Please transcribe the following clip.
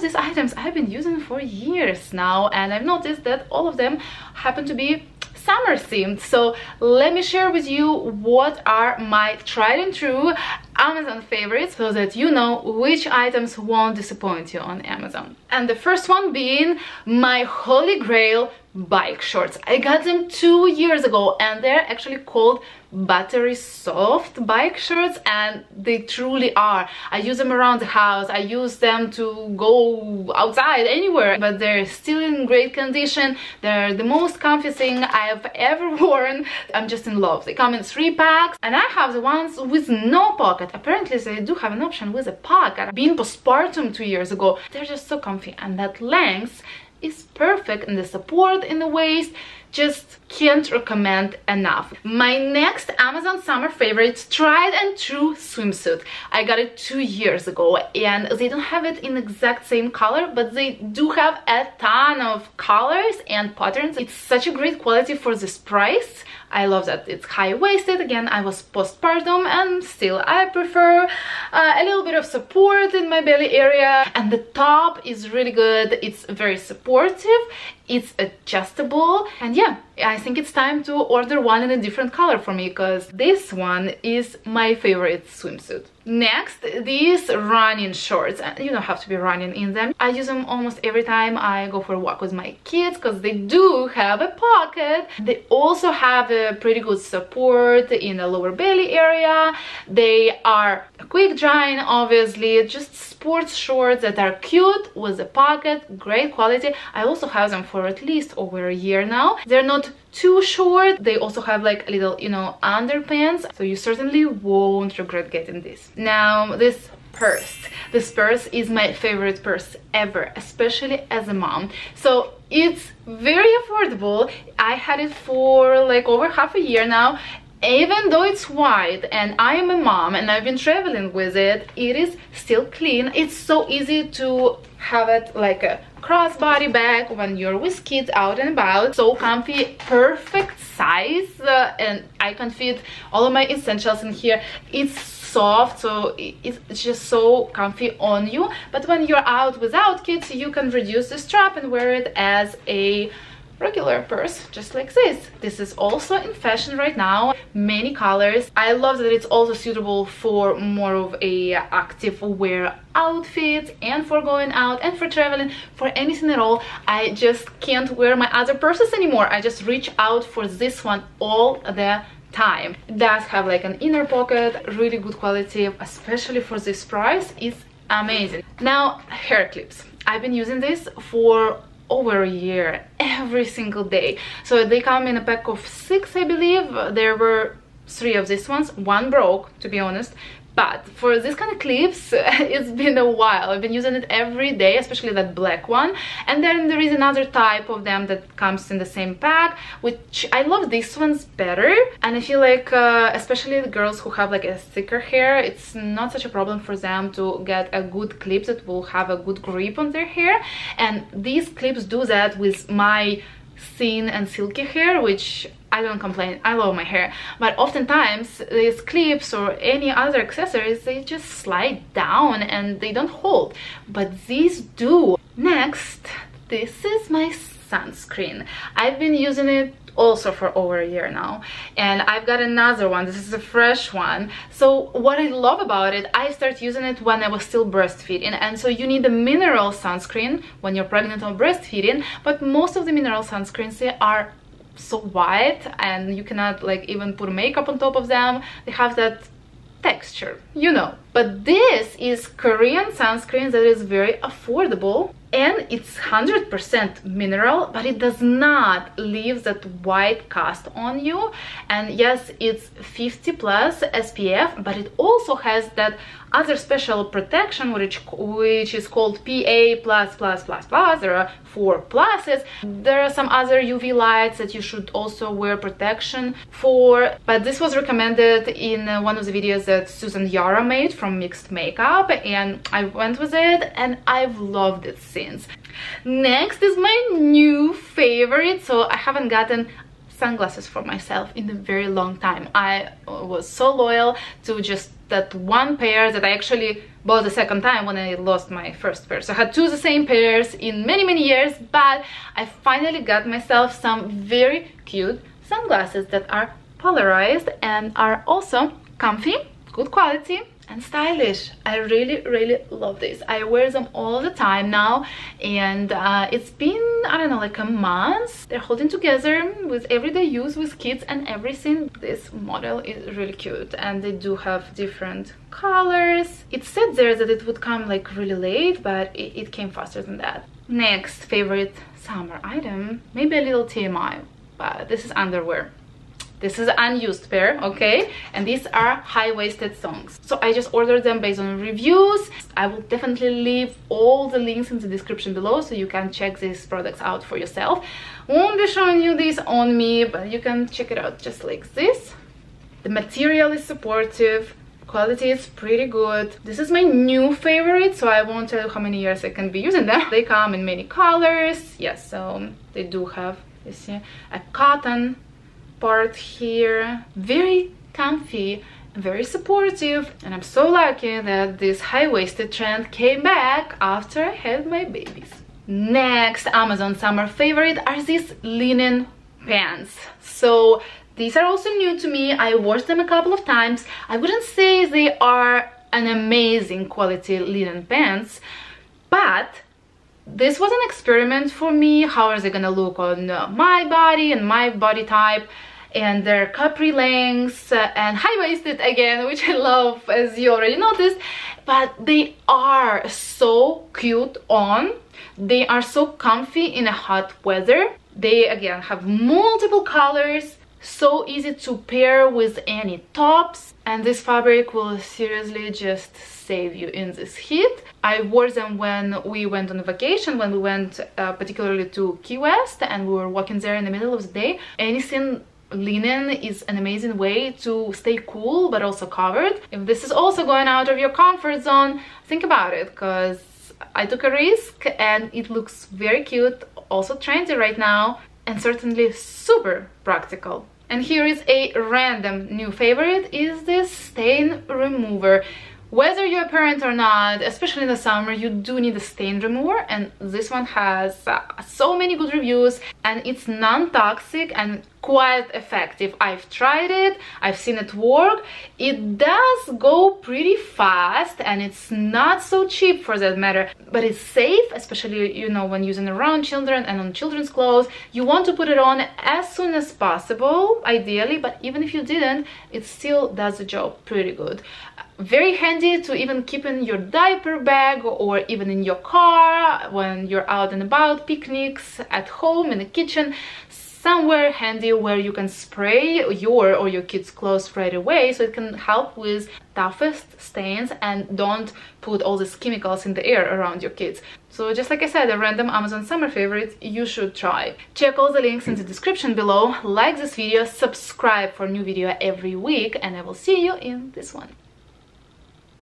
of these items I've been using for years now and I've noticed that all of them happen to be summer themed so let me share with you what are my tried and true Amazon favorites so that you know which items won't disappoint you on Amazon. And the first one being my holy grail bike shorts. I got them two years ago and they're actually called buttery soft bike shorts and they truly are. I use them around the house, I use them to go outside anywhere but they're still in great condition. They're the most comfy thing I've ever worn. I'm just in love. They come in three packs and I have the ones with no pocket. Apparently they do have an option with a pocket. Being postpartum two years ago, they're just so comfy and that length perfect and the support in the waist just can't recommend enough. My next Amazon summer favorite, tried and true swimsuit. I got it two years ago and they don't have it in exact same color, but they do have a ton of colors and patterns. It's such a great quality for this price. I love that it's high-waisted. Again, I was postpartum and still I prefer uh, a little bit of support in my belly area. And the top is really good. It's very supportive. It's adjustable. And yeah, I think it's time to order one in a different color for me because this one is my favorite swimsuit. Next, these running shorts. Uh, you don't have to be running in them. I use them almost every time I go for a walk with my kids because they do have a pocket. They also have a pretty good support in the lower belly area. They are quick drying, obviously. Just sports shorts that are cute with a pocket, great quality. I also have them for at least over a year now. They're not too short. They also have like a little you know underpants. So you certainly won't regret getting this. Now this purse. This purse is my favorite purse ever especially as a mom. So it's very affordable. I had it for like over half a year now. Even though it's white and I am a mom and I've been traveling with it, it is still clean. It's so easy to have it like a crossbody bag when you're with kids out and about. So comfy perfect size uh, and i can fit all of my essentials in here. It's soft so it's just so comfy on you. But when you're out without kids you can reduce the strap and wear it as a regular purse just like this. This is also in fashion right now. Many colors. I love that it's also suitable for more of a active wear outfit and for going out and for traveling for anything at all. I just can't wear my other purses anymore. I just reach out for this one all the time. It does have like an inner pocket really good quality especially for this price. It's amazing. Now hair clips. I've been using this for over a year every single day. So they come in a pack of six i believe. There were three of these ones. One broke to be honest but for this kind of clips it's been a while. I've been using it every day especially that black one. And then there is another type of them that comes in the same pack which i love these ones better. And i feel like uh, especially the girls who have like a thicker hair it's not such a problem for them to get a good clip that will have a good grip on their hair. And these clips do that with my thin and silky hair which I don't complain, I love my hair. But oftentimes these clips or any other accessories, they just slide down and they don't hold. But these do. Next, this is my sunscreen. I've been using it also for over a year now and I've got another one this is a fresh one so what I love about it I started using it when I was still breastfeeding and so you need a mineral sunscreen when you're pregnant or breastfeeding but most of the mineral sunscreens they are so white and you cannot like even put makeup on top of them. They have that texture you know. But this is korean sunscreen that is very affordable and it's 100% mineral but it does not leave that white cast on you. And yes it's 50 plus SPF but it also has that other special protection which which is called PA plus plus plus plus. There are four pluses. There are some other UV lights that you should also wear protection for. But this was recommended in one of the videos that Susan Yara made from Mixed Makeup and I went with it and I've loved it since next is my new favorite. So I haven't gotten sunglasses for myself in a very long time. I was so loyal to just that one pair that I actually bought the second time when I lost my first pair. So I had two the same pairs in many, many years, but I finally got myself some very cute sunglasses that are polarized and are also comfy, good quality, and stylish. I really really love this. I wear them all the time now and uh, it's been i don't know like a month. They're holding together with everyday use with kids and everything this model is really cute and they do have different colors. It said there that it would come like really late but it, it came faster than that. Next favorite summer item maybe a little tmi but this is underwear this is unused pair, okay? And these are high-waisted thongs. So I just ordered them based on reviews. I will definitely leave all the links in the description below so you can check these products out for yourself. Won't be showing you this on me, but you can check it out just like this. The material is supportive quality is pretty good this is my new favorite so i won't tell you how many years i can be using them they come in many colors yes so they do have you see a cotton part here very comfy very supportive and I'm so lucky that this high-waisted trend came back after I had my babies. Next Amazon summer favorite are these linen pants. So these are also new to me. I washed them a couple of times. I wouldn't say they are an amazing quality linen pants, but this was an experiment for me. how is it gonna look on my body and my body type? and they're capri lengths uh, and high-waisted again which I love as you already noticed but they are so cute on they are so comfy in a hot weather they again have multiple colors so easy to pair with any tops and this fabric will seriously just save you in this heat. I wore them when we went on vacation when we went uh, particularly to key west and we were walking there in the middle of the day. Anything linen is an amazing way to stay cool but also covered. If this is also going out of your comfort zone think about it because I took a risk and it looks very cute also trendy right now and certainly super practical. And here is a random new favorite is this stain remover. Whether you're a parent or not especially in the summer you do need a stain remover and this one has uh, so many good reviews and it's non-toxic and quite effective. I've tried it i've seen it work. It does go pretty fast and it's not so cheap for that matter but it's safe especially you know when using around children and on children's clothes. You want to put it on as soon as possible ideally but even if you didn't it still does the job pretty good. Very handy to even keep in your diaper bag or even in your car when you're out and about picnics at home in the kitchen somewhere handy where you can spray your or your kids clothes right away so it can help with toughest stains and don't put all these chemicals in the air around your kids so just like I said, a random Amazon summer favorite you should try. Check all the links in the description below, like this video, subscribe for new video every week, and I will see you in this one.